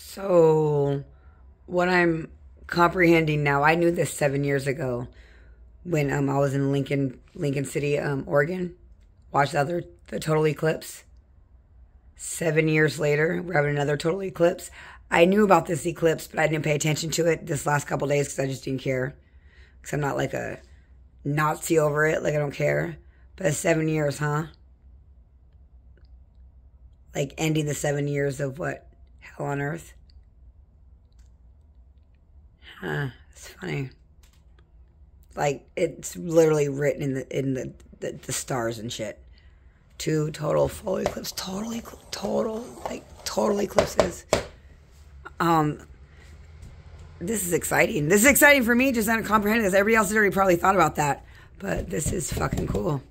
So, what I'm comprehending now, I knew this seven years ago when um, I was in Lincoln, Lincoln City, um, Oregon. Watched the other the total eclipse. Seven years later, we're having another total eclipse. I knew about this eclipse, but I didn't pay attention to it this last couple days because I just didn't care. Because I'm not like a Nazi over it. Like I don't care. But seven years, huh? Like ending the seven years of what hell on earth. Huh? It's funny. Like it's literally written in the in the the, the stars and shit. Two total full eclipse, totally total like total eclipses. Um, this is exciting. This is exciting for me, just not comprehending this. Everybody else has already probably thought about that, but this is fucking cool.